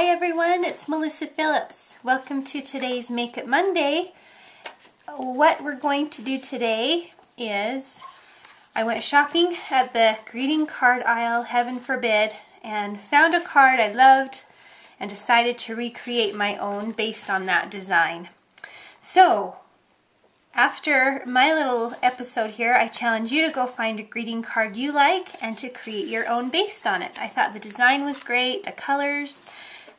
Hi everyone, it's Melissa Phillips. Welcome to today's Make It Monday. What we're going to do today is I went shopping at the greeting card aisle, heaven forbid, and found a card I loved and decided to recreate my own based on that design. So, after my little episode here, I challenge you to go find a greeting card you like and to create your own based on it. I thought the design was great, the colors,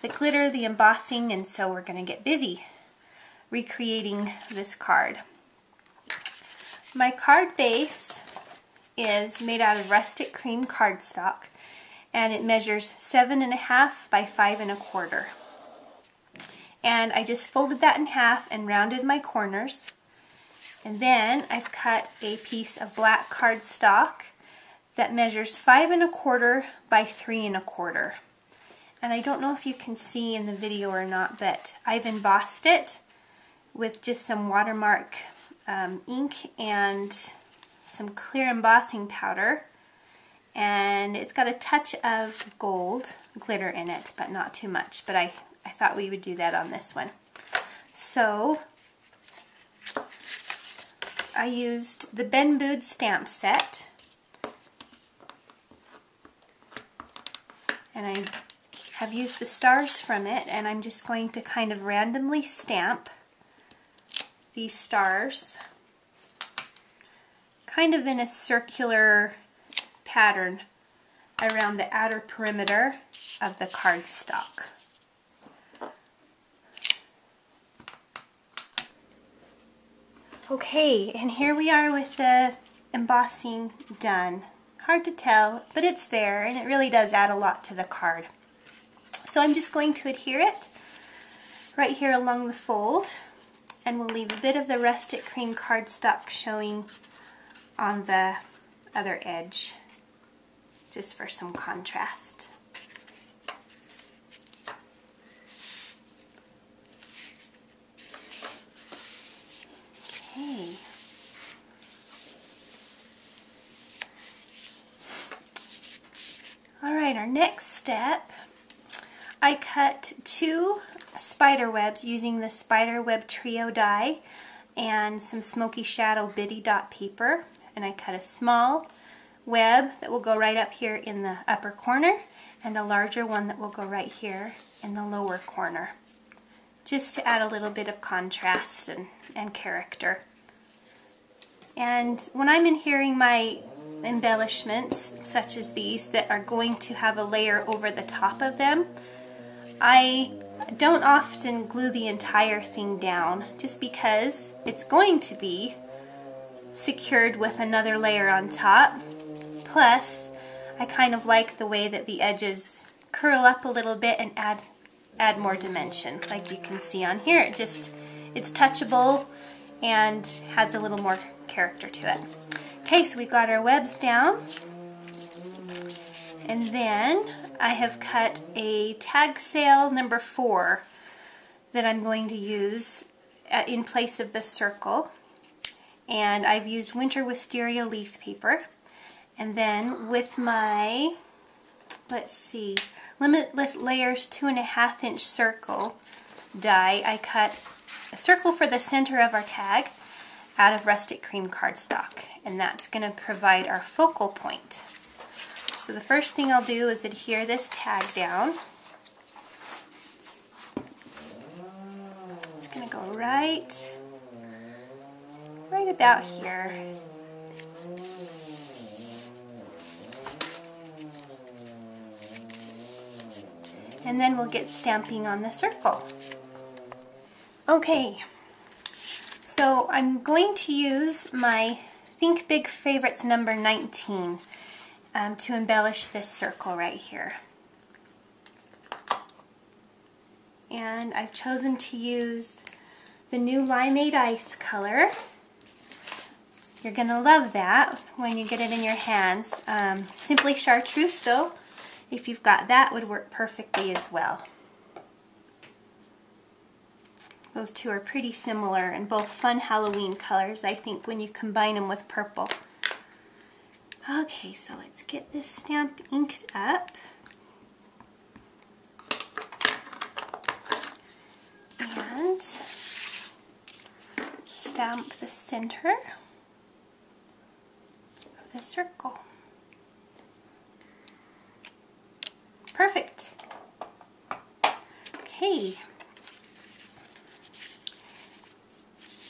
the glitter, the embossing, and so we're going to get busy recreating this card. My card base is made out of rustic cream cardstock and it measures seven and a half by five and a quarter. And I just folded that in half and rounded my corners. And then I've cut a piece of black cardstock that measures five and a quarter by three and a quarter and I don't know if you can see in the video or not, but I've embossed it with just some watermark um, ink and some clear embossing powder. And it's got a touch of gold glitter in it but not too much. But I, I thought we would do that on this one. So I used the Ben Bood stamp set. And I have used the stars from it and I'm just going to kind of randomly stamp these stars kind of in a circular pattern around the outer perimeter of the cardstock. Okay, and here we are with the embossing done. Hard to tell, but it's there and it really does add a lot to the card. So I'm just going to adhere it right here along the fold and we'll leave a bit of the rustic cream cardstock showing on the other edge just for some contrast. Okay. All right, our next step I cut two spider webs using the Spider Web Trio die and some Smokey Shadow Bitty Dot paper. And I cut a small web that will go right up here in the upper corner and a larger one that will go right here in the lower corner. Just to add a little bit of contrast and, and character. And when I'm in adhering my embellishments, such as these, that are going to have a layer over the top of them, I don't often glue the entire thing down just because it's going to be secured with another layer on top. Plus, I kind of like the way that the edges curl up a little bit and add add more dimension. Like you can see on here, it just it's touchable and adds a little more character to it. Okay, so we've got our webs down. And then I have cut a tag sale number four that I'm going to use in place of the circle. And I've used winter wisteria leaf paper. And then with my, let's see, Limitless Layers two and a half inch circle die, I cut a circle for the center of our tag out of rustic cream cardstock. And that's going to provide our focal point. So the first thing I'll do is adhere this tag down. It's going to go right, right about here. And then we'll get stamping on the circle. Okay, so I'm going to use my Think Big Favorites number 19 um, to embellish this circle right here. And I've chosen to use the new Limeade Ice color. You're going to love that when you get it in your hands. Um, Simply Chartreuse, though, if you've got that, would work perfectly as well. Those two are pretty similar and both fun Halloween colors, I think, when you combine them with purple. Okay, so let's get this stamp inked up. and stamp the center of the circle. Perfect. Okay.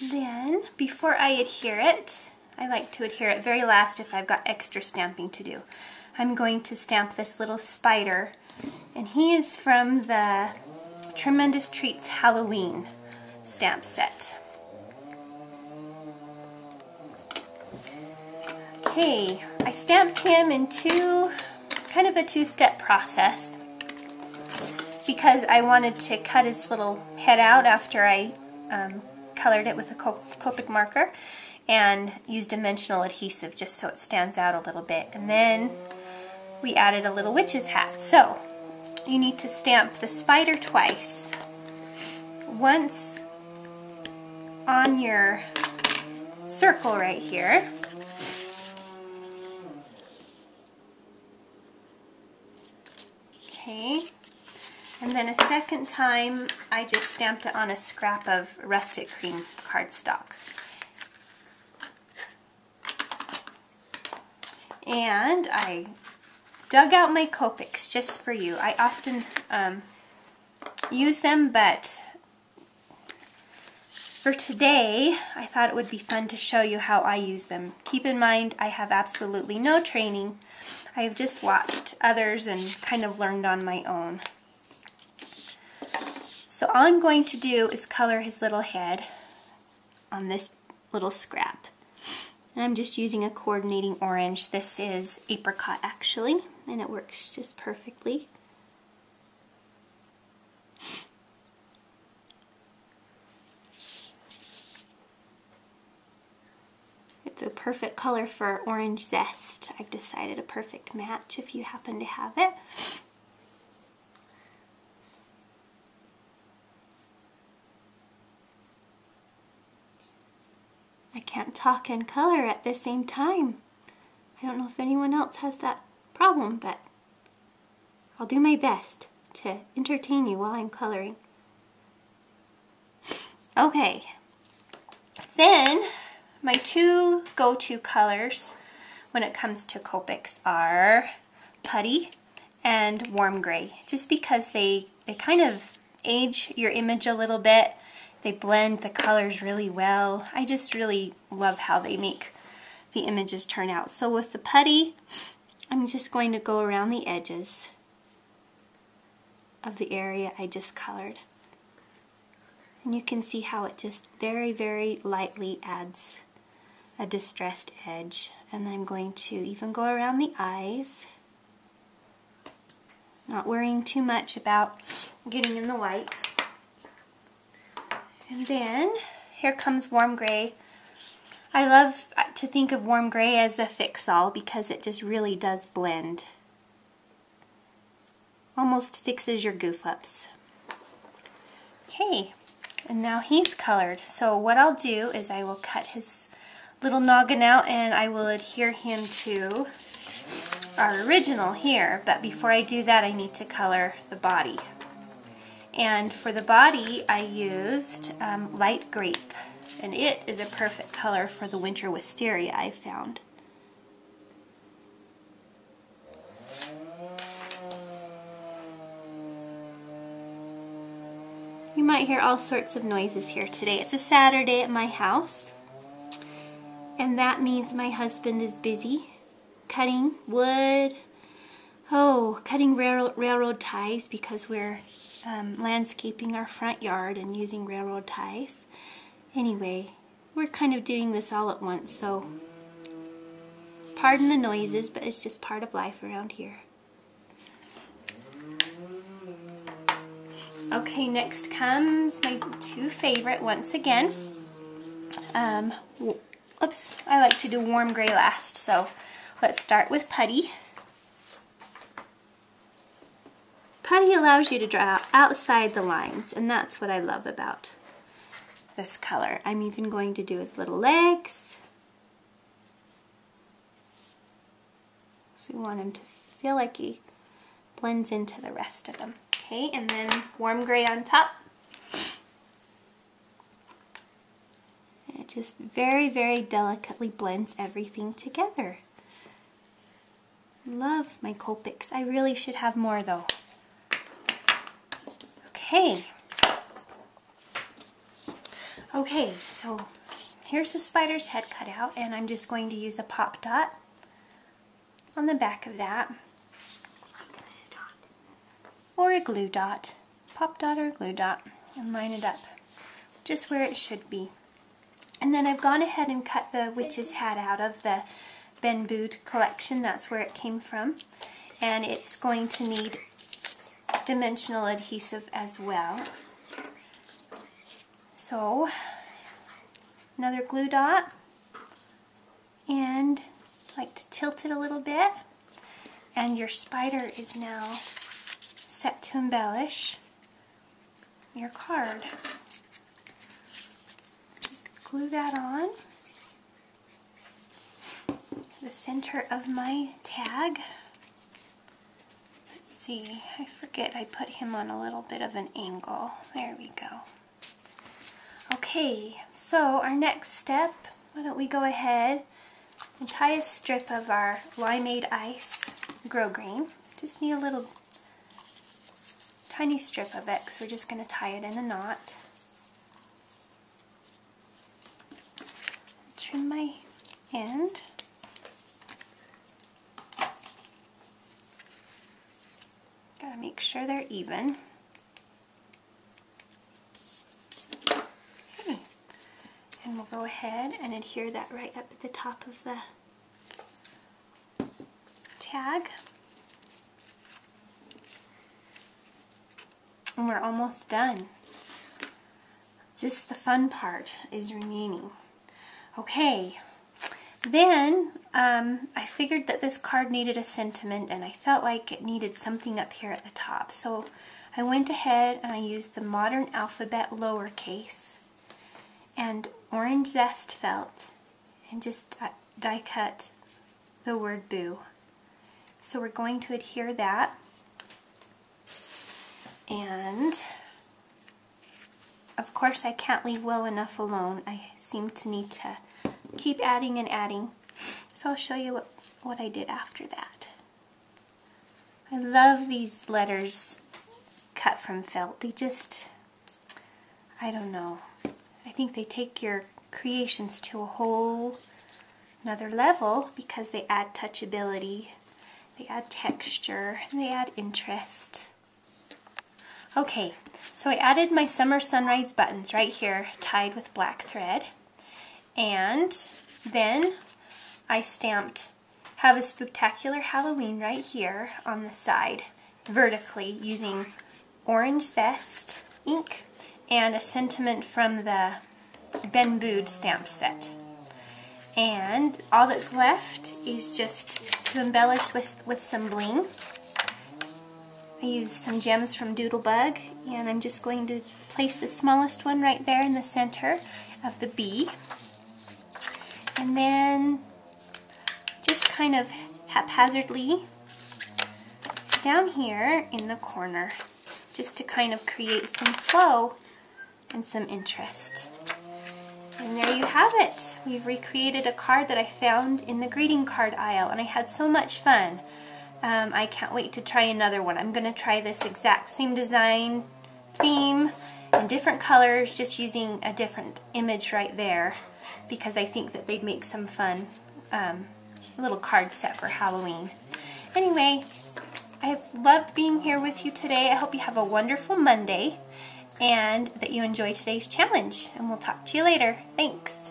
Then, before I adhere it, I like to adhere it very last if I've got extra stamping to do. I'm going to stamp this little spider, and he is from the Tremendous Treats Halloween stamp set. Okay, I stamped him in two, kind of a two-step process because I wanted to cut his little head out after I um, colored it with a Copic marker and use dimensional adhesive just so it stands out a little bit. And then we added a little witch's hat. So you need to stamp the spider twice. Once on your circle right here. Okay. And then a second time, I just stamped it on a scrap of rustic cream cardstock. And I dug out my Copics just for you. I often um, use them, but for today, I thought it would be fun to show you how I use them. Keep in mind, I have absolutely no training. I have just watched others and kind of learned on my own. So all I'm going to do is color his little head on this little scrap. And I'm just using a coordinating orange. This is apricot actually, and it works just perfectly. It's a perfect color for orange zest. I've decided a perfect match if you happen to have it. can't talk and color at the same time. I don't know if anyone else has that problem, but I'll do my best to entertain you while I'm coloring. Okay, then my two go-to colors when it comes to Copics are Putty and Warm Gray, just because they, they kind of age your image a little bit they blend the colors really well. I just really love how they make the images turn out. So with the putty, I'm just going to go around the edges of the area I just colored. And you can see how it just very, very lightly adds a distressed edge. And then I'm going to even go around the eyes. Not worrying too much about getting in the whites. And then here comes warm gray. I love uh, to think of warm gray as a fix-all because it just really does blend. Almost fixes your goof-ups. Okay, and now he's colored. So what I'll do is I will cut his little noggin out and I will adhere him to our original here. But before I do that, I need to color the body. And for the body, I used um, light grape. And it is a perfect color for the winter wisteria I found. You might hear all sorts of noises here today. It's a Saturday at my house. And that means my husband is busy cutting wood. Oh, cutting railroad, railroad ties because we're um, landscaping our front yard and using railroad ties. Anyway, we're kind of doing this all at once, so pardon the noises, but it's just part of life around here. Okay, next comes my two favorite once again. Um, oops, I like to do warm gray last, so let's start with putty. Putty allows you to draw outside the lines, and that's what I love about this color. I'm even going to do his little legs. So we want him to feel like he blends into the rest of them. Okay, and then warm gray on top. It just very, very delicately blends everything together. Love my Copics. I really should have more though. Okay. Okay, so here's the spider's head cut out and I'm just going to use a pop dot on the back of that or a glue dot, pop dot or glue dot and line it up just where it should be. And then I've gone ahead and cut the witch's hat out of the Ben Bood collection, that's where it came from. And it's going to need dimensional adhesive as well. So, another glue dot, and like to tilt it a little bit, and your spider is now set to embellish your card. Just glue that on the center of my tag. See, I forget I put him on a little bit of an angle. There we go. Okay, so our next step, why don't we go ahead and tie a strip of our limeade ice grosgrain. Just need a little tiny strip of it because we're just going to tie it in a knot. Trim my end. Make sure they're even. And we'll go ahead and adhere that right up at the top of the tag. And we're almost done. Just the fun part is remaining. Okay, then um, I figured that this card needed a sentiment and I felt like it needed something up here at the top. So I went ahead and I used the modern alphabet lowercase and orange zest felt and just die cut the word boo. So we're going to adhere that and of course I can't leave well enough alone. I seem to need to keep adding and adding. So I'll show you what, what I did after that. I love these letters cut from felt. They just, I don't know. I think they take your creations to a whole another level because they add touchability, they add texture, they add interest. Okay, so I added my summer sunrise buttons right here tied with black thread. And then I stamped Have a Spectacular Halloween right here on the side vertically using orange zest ink and a sentiment from the Ben Bood stamp set. And all that's left is just to embellish with, with some bling. I used some gems from Doodlebug and I'm just going to place the smallest one right there in the center of the bee and then just kind of haphazardly down here in the corner just to kind of create some flow and some interest. And there you have it. We've recreated a card that I found in the greeting card aisle and I had so much fun. Um, I can't wait to try another one. I'm going to try this exact same design, theme, in different colors, just using a different image right there because I think that they'd make some fun um, little card set for Halloween. Anyway, I've loved being here with you today. I hope you have a wonderful Monday and that you enjoy today's challenge. And we'll talk to you later. Thanks.